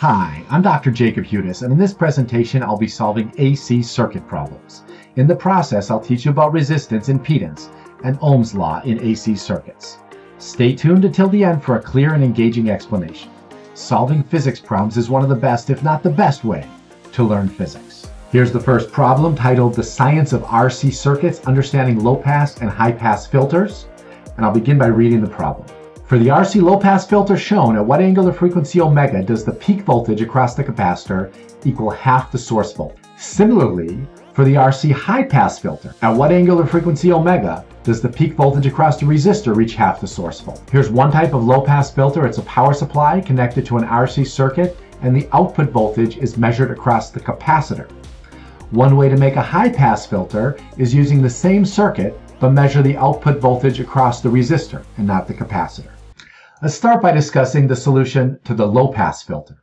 Hi, I'm Dr. Jacob Hudis, and in this presentation I'll be solving AC circuit problems. In the process, I'll teach you about resistance, impedance, and Ohm's law in AC circuits. Stay tuned until the end for a clear and engaging explanation. Solving physics problems is one of the best, if not the best way, to learn physics. Here's the first problem titled The Science of RC Circuits, Understanding Low Pass and High Pass Filters, and I'll begin by reading the problem. For the RC low-pass filter shown, at what angular frequency omega does the peak voltage across the capacitor equal half the source voltage? Similarly, for the RC high-pass filter, at what angular frequency omega does the peak voltage across the resistor reach half the source voltage? Here's one type of low-pass filter. It's a power supply connected to an RC circuit, and the output voltage is measured across the capacitor. One way to make a high-pass filter is using the same circuit but measure the output voltage across the resistor and not the capacitor. Let's start by discussing the solution to the low-pass filter.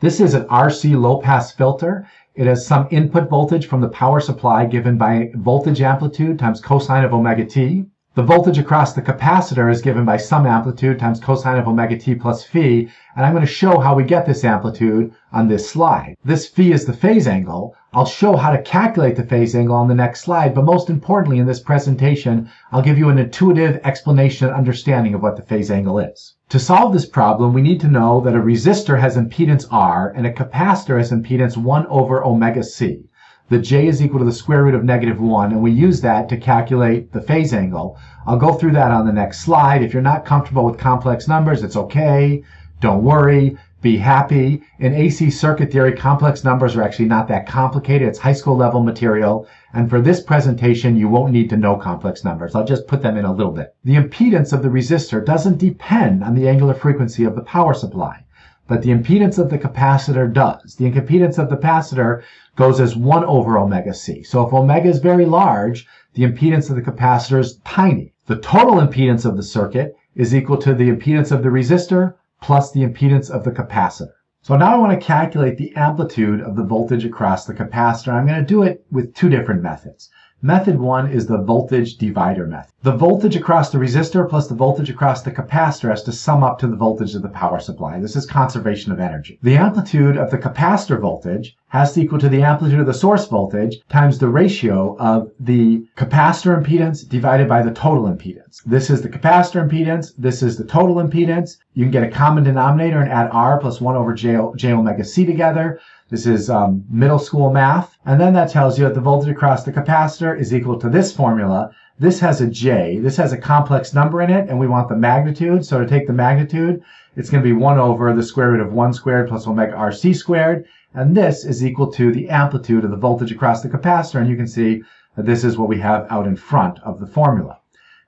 This is an RC low-pass filter. It has some input voltage from the power supply given by voltage amplitude times cosine of omega t. The voltage across the capacitor is given by some amplitude times cosine of omega t plus phi, and I'm going to show how we get this amplitude on this slide. This phi is the phase angle. I'll show how to calculate the phase angle on the next slide, but most importantly in this presentation, I'll give you an intuitive explanation and understanding of what the phase angle is. To solve this problem, we need to know that a resistor has impedance R and a capacitor has impedance 1 over omega c the j is equal to the square root of negative 1, and we use that to calculate the phase angle. I'll go through that on the next slide. If you're not comfortable with complex numbers, it's okay. Don't worry. Be happy. In AC circuit theory, complex numbers are actually not that complicated. It's high school level material. And for this presentation, you won't need to know complex numbers. I'll just put them in a little bit. The impedance of the resistor doesn't depend on the angular frequency of the power supply but the impedance of the capacitor does. The impedance of the capacitor goes as 1 over omega c. So if omega is very large, the impedance of the capacitor is tiny. The total impedance of the circuit is equal to the impedance of the resistor plus the impedance of the capacitor. So now I want to calculate the amplitude of the voltage across the capacitor. I'm going to do it with two different methods. Method one is the voltage divider method. The voltage across the resistor plus the voltage across the capacitor has to sum up to the voltage of the power supply. This is conservation of energy. The amplitude of the capacitor voltage has to equal to the amplitude of the source voltage times the ratio of the capacitor impedance divided by the total impedance. This is the capacitor impedance. This is the total impedance. You can get a common denominator and add R plus 1 over J, J omega C together. This is um, middle school math. And then that tells you that the voltage across the capacitor is equal to this formula. This has a J. This has a complex number in it, and we want the magnitude. So to take the magnitude, it's going to be 1 over the square root of 1 squared plus omega RC squared. And this is equal to the amplitude of the voltage across the capacitor. And you can see that this is what we have out in front of the formula.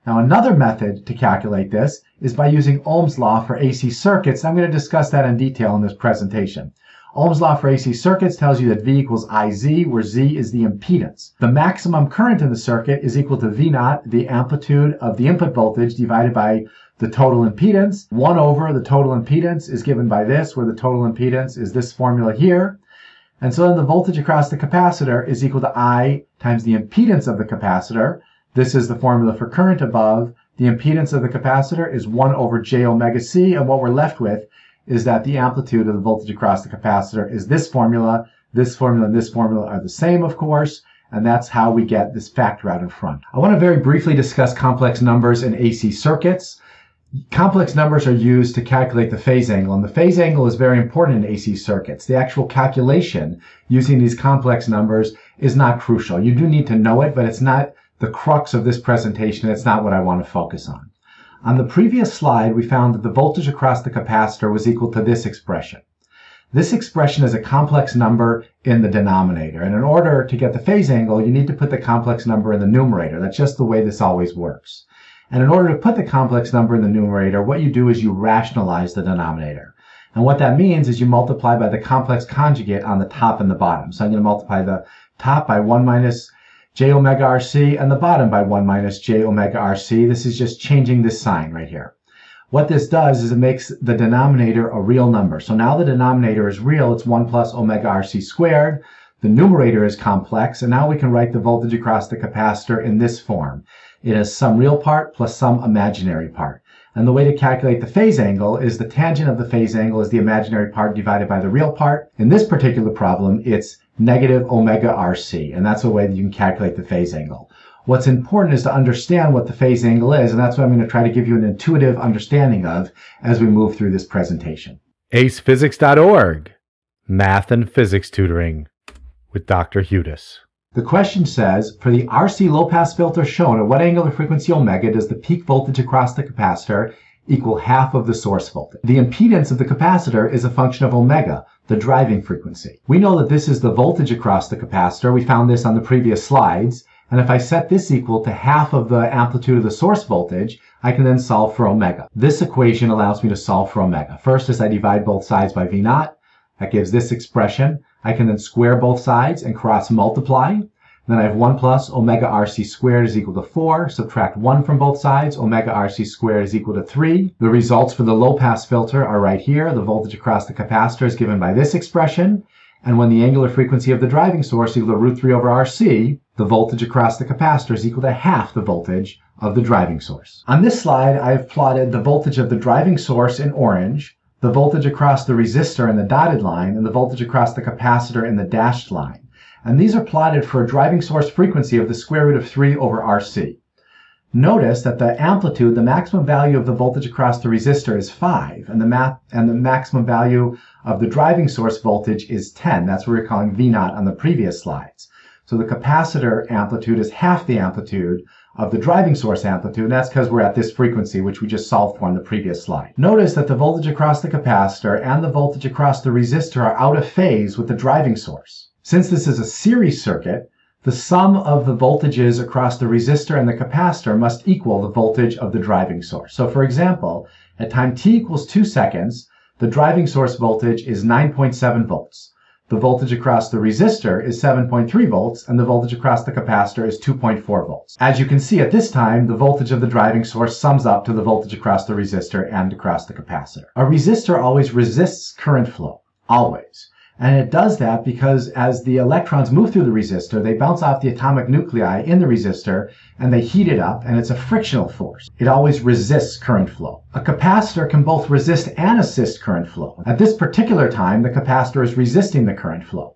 Now another method to calculate this is by using Ohm's law for AC circuits. I'm going to discuss that in detail in this presentation. Ohm's law for AC circuits tells you that V equals IZ, where Z is the impedance. The maximum current in the circuit is equal to V naught, the amplitude of the input voltage, divided by the total impedance. 1 over the total impedance is given by this, where the total impedance is this formula here. And so then the voltage across the capacitor is equal to I times the impedance of the capacitor. This is the formula for current above. The impedance of the capacitor is 1 over j omega c, and what we're left with is that the amplitude of the voltage across the capacitor is this formula. This formula and this formula are the same, of course, and that's how we get this factor out in front. I want to very briefly discuss complex numbers in AC circuits. Complex numbers are used to calculate the phase angle, and the phase angle is very important in AC circuits. The actual calculation using these complex numbers is not crucial. You do need to know it, but it's not the crux of this presentation. It's not what I want to focus on. On the previous slide, we found that the voltage across the capacitor was equal to this expression. This expression is a complex number in the denominator. And in order to get the phase angle, you need to put the complex number in the numerator. That's just the way this always works. And in order to put the complex number in the numerator, what you do is you rationalize the denominator. And what that means is you multiply by the complex conjugate on the top and the bottom. So I'm going to multiply the top by 1 minus j omega rc and the bottom by 1 minus j omega rc. This is just changing this sign right here. What this does is it makes the denominator a real number. So now the denominator is real. It's 1 plus omega rc squared. The numerator is complex, and now we can write the voltage across the capacitor in this form. It has some real part plus some imaginary part. And the way to calculate the phase angle is the tangent of the phase angle is the imaginary part divided by the real part. In this particular problem, it's negative omega RC, and that's a way that you can calculate the phase angle. What's important is to understand what the phase angle is, and that's what I'm going to try to give you an intuitive understanding of as we move through this presentation. AcePhysics.org, Math and Physics Tutoring with Dr. Hudis. The question says, for the RC low-pass filter shown at what angular frequency omega does the peak voltage across the capacitor equal half of the source voltage? The impedance of the capacitor is a function of omega, the driving frequency. We know that this is the voltage across the capacitor. We found this on the previous slides. And if I set this equal to half of the amplitude of the source voltage, I can then solve for omega. This equation allows me to solve for omega. First, as I divide both sides by V naught, that gives this expression. I can then square both sides and cross multiply. Then I have 1 plus omega RC squared is equal to 4. Subtract 1 from both sides. Omega RC squared is equal to 3. The results for the low pass filter are right here. The voltage across the capacitor is given by this expression. And when the angular frequency of the driving source is equal to root 3 over RC, the voltage across the capacitor is equal to half the voltage of the driving source. On this slide, I have plotted the voltage of the driving source in orange, the voltage across the resistor in the dotted line, and the voltage across the capacitor in the dashed line. And these are plotted for a driving source frequency of the square root of 3 over RC. Notice that the amplitude, the maximum value of the voltage across the resistor is 5, and the, ma- and the maximum value of the driving source voltage is 10. That's what we are calling V naught on the previous slides. So the capacitor amplitude is half the amplitude of the driving source amplitude, and that's because we're at this frequency, which we just solved for on the previous slide. Notice that the voltage across the capacitor and the voltage across the resistor are out of phase with the driving source. Since this is a series circuit, the sum of the voltages across the resistor and the capacitor must equal the voltage of the driving source. So for example, at time t equals 2 seconds, the driving source voltage is 9.7 volts. The voltage across the resistor is 7.3 volts, and the voltage across the capacitor is 2.4 volts. As you can see at this time, the voltage of the driving source sums up to the voltage across the resistor and across the capacitor. A resistor always resists current flow. Always. And it does that because as the electrons move through the resistor, they bounce off the atomic nuclei in the resistor and they heat it up, and it's a frictional force. It always resists current flow. A capacitor can both resist and assist current flow. At this particular time, the capacitor is resisting the current flow,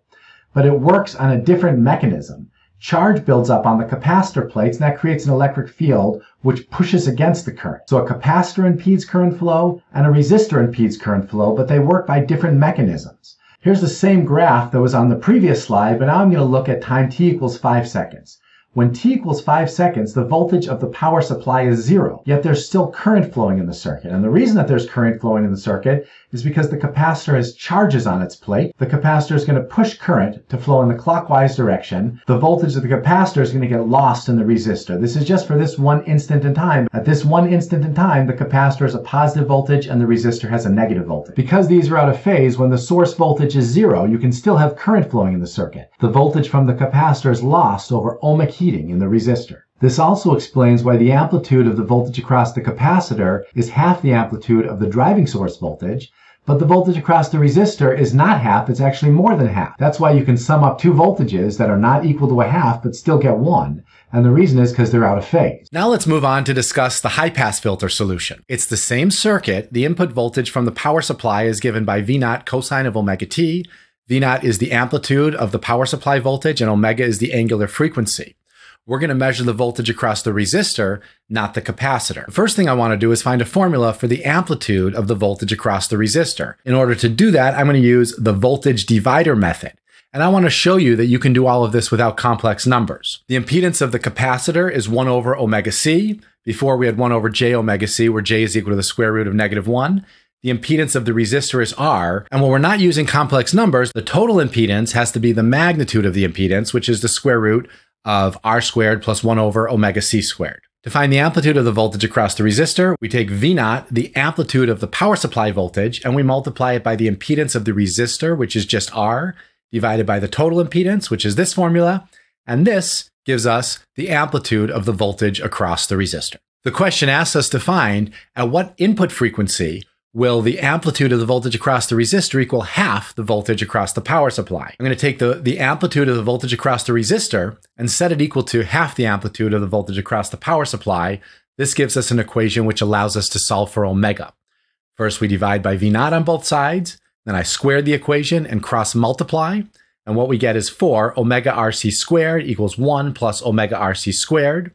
but it works on a different mechanism. Charge builds up on the capacitor plates, and that creates an electric field which pushes against the current. So a capacitor impedes current flow, and a resistor impedes current flow, but they work by different mechanisms. Here's the same graph that was on the previous slide, but now I'm going to look at time t equals 5 seconds. When t equals 5 seconds, the voltage of the power supply is zero, yet there's still current flowing in the circuit. And the reason that there's current flowing in the circuit is because the capacitor has charges on its plate. The capacitor is going to push current to flow in the clockwise direction. The voltage of the capacitor is going to get lost in the resistor. This is just for this one instant in time. At this one instant in time, the capacitor has a positive voltage and the resistor has a negative voltage. Because these are out of phase, when the source voltage is zero, you can still have current flowing in the circuit. The voltage from the capacitor is lost over ohmic heating in the resistor. This also explains why the amplitude of the voltage across the capacitor is half the amplitude of the driving source voltage, but the voltage across the resistor is not half, it's actually more than half. That's why you can sum up two voltages that are not equal to a half but still get one. And the reason is because they're out of phase. Now let's move on to discuss the high pass filter solution. It's the same circuit. The input voltage from the power supply is given by V naught cosine of omega t. V naught is the amplitude of the power supply voltage and omega is the angular frequency we're going to measure the voltage across the resistor, not the capacitor. The first thing I want to do is find a formula for the amplitude of the voltage across the resistor. In order to do that, I'm going to use the voltage divider method. And I want to show you that you can do all of this without complex numbers. The impedance of the capacitor is 1 over omega c. Before we had 1 over j omega c, where j is equal to the square root of negative 1. The impedance of the resistor is R. And when we're not using complex numbers, the total impedance has to be the magnitude of the impedance, which is the square root of r squared plus 1 over omega c squared. To find the amplitude of the voltage across the resistor, we take V naught, the amplitude of the power supply voltage, and we multiply it by the impedance of the resistor, which is just R, divided by the total impedance, which is this formula, and this gives us the amplitude of the voltage across the resistor. The question asks us to find at what input frequency will the amplitude of the voltage across the resistor equal half the voltage across the power supply. I'm going to take the, the amplitude of the voltage across the resistor and set it equal to half the amplitude of the voltage across the power supply. This gives us an equation which allows us to solve for omega. First, we divide by V naught on both sides, then I square the equation and cross multiply, and what we get is 4 omega RC squared equals 1 plus omega RC squared.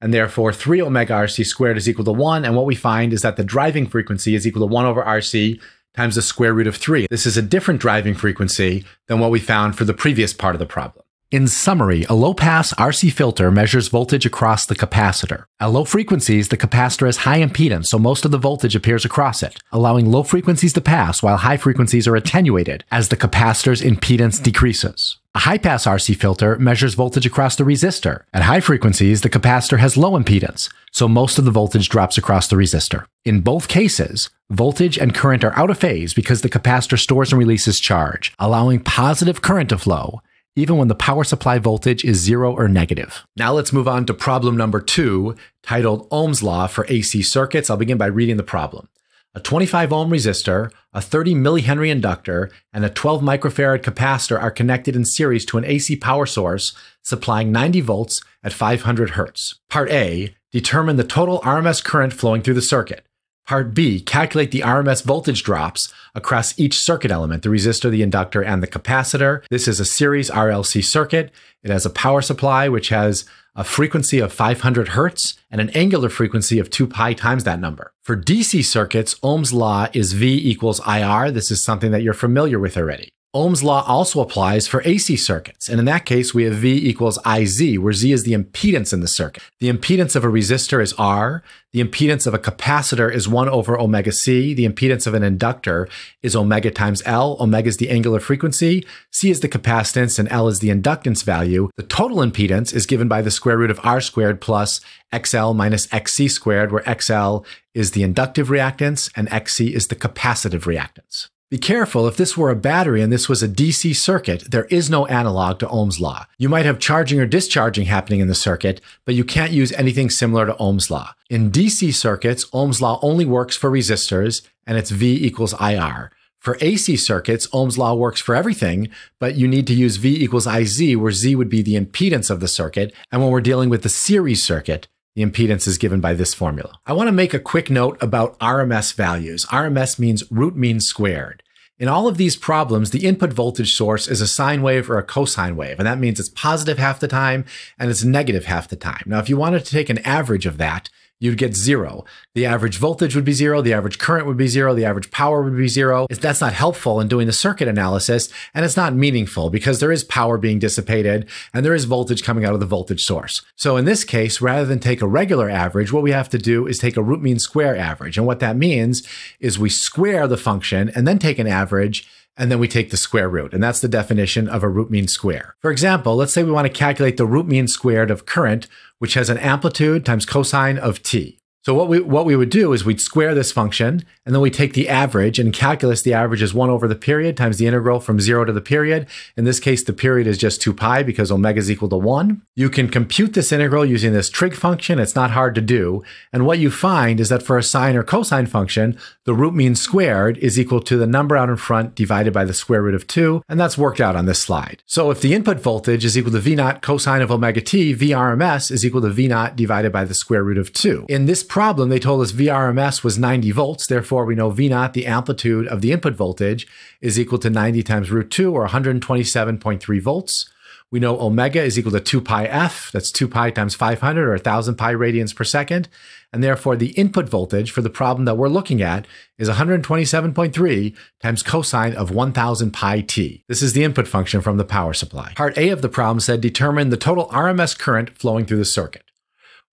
And therefore, 3 omega RC squared is equal to 1. And what we find is that the driving frequency is equal to 1 over RC times the square root of 3. This is a different driving frequency than what we found for the previous part of the problem. In summary, a low pass RC filter measures voltage across the capacitor. At low frequencies, the capacitor has high impedance, so most of the voltage appears across it, allowing low frequencies to pass while high frequencies are attenuated as the capacitor's impedance decreases. A high pass RC filter measures voltage across the resistor. At high frequencies, the capacitor has low impedance, so most of the voltage drops across the resistor. In both cases, voltage and current are out of phase because the capacitor stores and releases charge, allowing positive current to flow even when the power supply voltage is zero or negative. Now let's move on to problem number two, titled Ohm's Law for AC circuits. I'll begin by reading the problem. A 25 ohm resistor, a 30 millihenry inductor, and a 12 microfarad capacitor are connected in series to an AC power source supplying 90 volts at 500 hertz. Part A, determine the total RMS current flowing through the circuit. Part B, calculate the RMS voltage drops across each circuit element, the resistor, the inductor, and the capacitor. This is a series RLC circuit. It has a power supply, which has a frequency of 500 hertz and an angular frequency of 2 pi times that number. For DC circuits, Ohm's law is V equals IR. This is something that you're familiar with already. Ohm's law also applies for AC circuits, and in that case, we have V equals IZ, where Z is the impedance in the circuit. The impedance of a resistor is R, the impedance of a capacitor is 1 over omega C, the impedance of an inductor is omega times L, omega is the angular frequency, C is the capacitance, and L is the inductance value. The total impedance is given by the square root of R squared plus XL minus XC squared, where XL is the inductive reactance and XC is the capacitive reactance. Be careful, if this were a battery and this was a DC circuit, there is no analog to Ohm's law. You might have charging or discharging happening in the circuit, but you can't use anything similar to Ohm's law. In DC circuits, Ohm's law only works for resistors, and it's V equals IR. For AC circuits, Ohm's law works for everything, but you need to use V equals IZ, where Z would be the impedance of the circuit. And when we're dealing with the series circuit, the impedance is given by this formula. I want to make a quick note about RMS values. RMS means root mean squared. In all of these problems, the input voltage source is a sine wave or a cosine wave, and that means it's positive half the time and it's negative half the time. Now, if you wanted to take an average of that, you'd get zero. The average voltage would be zero, the average current would be zero, the average power would be zero. That's not helpful in doing the circuit analysis, and it's not meaningful because there is power being dissipated and there is voltage coming out of the voltage source. So in this case, rather than take a regular average, what we have to do is take a root mean square average. And what that means is we square the function and then take an average and then we take the square root. And that's the definition of a root mean square. For example, let's say we want to calculate the root mean squared of current, which has an amplitude times cosine of t. So what we what we would do is we'd square this function, and then we take the average, and calculus, the average is 1 over the period times the integral from 0 to the period. In this case, the period is just 2 pi because omega is equal to 1. You can compute this integral using this trig function. It's not hard to do. And what you find is that for a sine or cosine function, the root mean squared is equal to the number out in front divided by the square root of 2, and that's worked out on this slide. So if the input voltage is equal to V naught cosine of omega t, VRMS is equal to V naught divided by the square root of 2. In this problem, they told us VRMS was 90 volts. Therefore, we know V naught, the amplitude of the input voltage, is equal to 90 times root 2 or 127.3 volts. We know omega is equal to 2 pi f, that's 2 pi times 500 or 1000 pi radians per second. And therefore, the input voltage for the problem that we're looking at is 127.3 times cosine of 1000 pi t. This is the input function from the power supply. Part A of the problem said determine the total RMS current flowing through the circuit.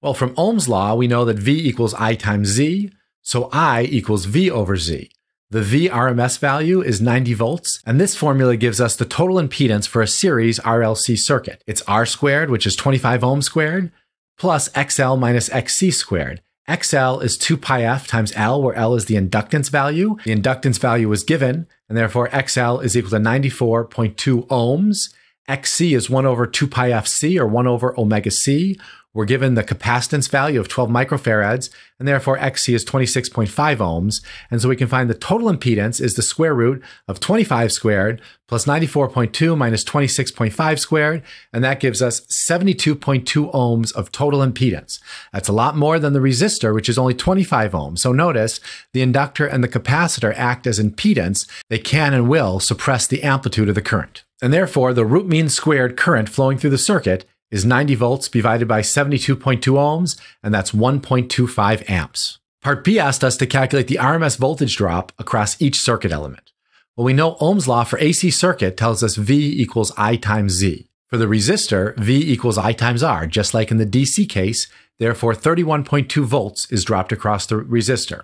Well, from Ohm's law, we know that V equals I times Z, so I equals V over Z. The V RMS value is 90 volts, and this formula gives us the total impedance for a series RLC circuit. It's R squared, which is 25 ohms squared, plus XL minus XC squared. XL is 2 pi f times L, where L is the inductance value. The inductance value was given, and therefore XL is equal to 94.2 ohms, XC is 1 over 2 pi FC or 1 over omega C. We're given the capacitance value of 12 microfarads, and therefore XC is 26.5 ohms. And so we can find the total impedance is the square root of 25 squared plus 94.2 minus 26.5 squared, and that gives us 72.2 ohms of total impedance. That's a lot more than the resistor, which is only 25 ohms. So notice the inductor and the capacitor act as impedance. They can and will suppress the amplitude of the current. And therefore, the root mean squared current flowing through the circuit is 90 volts divided by 72.2 ohms, and that's 1.25 amps. Part B asked us to calculate the RMS voltage drop across each circuit element. Well, we know Ohm's law for AC circuit tells us V equals I times Z. For the resistor, V equals I times R, just like in the DC case, therefore 31.2 volts is dropped across the resistor.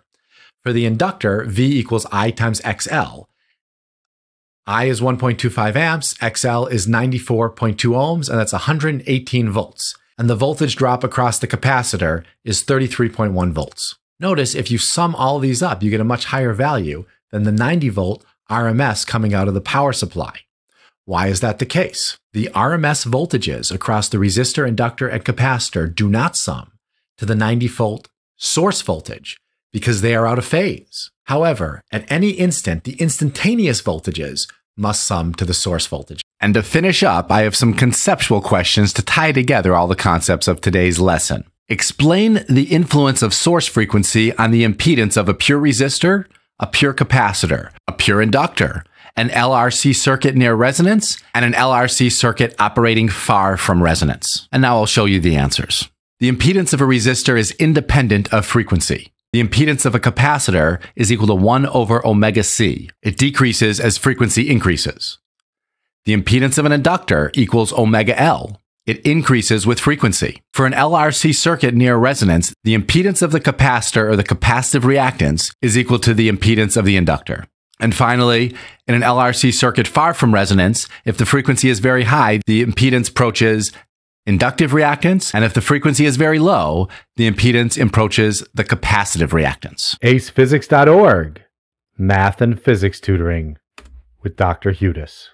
For the inductor, V equals I times XL, I is 1.25 amps, XL is 94.2 ohms, and that's 118 volts. And the voltage drop across the capacitor is 33.1 volts. Notice if you sum all these up, you get a much higher value than the 90 volt RMS coming out of the power supply. Why is that the case? The RMS voltages across the resistor, inductor, and capacitor do not sum to the 90 volt source voltage because they are out of phase. However, at any instant, the instantaneous voltages must sum to the source voltage. And to finish up, I have some conceptual questions to tie together all the concepts of today's lesson. Explain the influence of source frequency on the impedance of a pure resistor, a pure capacitor, a pure inductor, an LRC circuit near resonance, and an LRC circuit operating far from resonance. And now I'll show you the answers. The impedance of a resistor is independent of frequency. The impedance of a capacitor is equal to 1 over omega c. It decreases as frequency increases. The impedance of an inductor equals omega L. It increases with frequency. For an LRC circuit near resonance, the impedance of the capacitor or the capacitive reactance is equal to the impedance of the inductor. And finally, in an LRC circuit far from resonance, if the frequency is very high, the impedance approaches inductive reactance, and if the frequency is very low, the impedance approaches the capacitive reactance. AcePhysics.org, Math and Physics Tutoring with Dr. Hudis.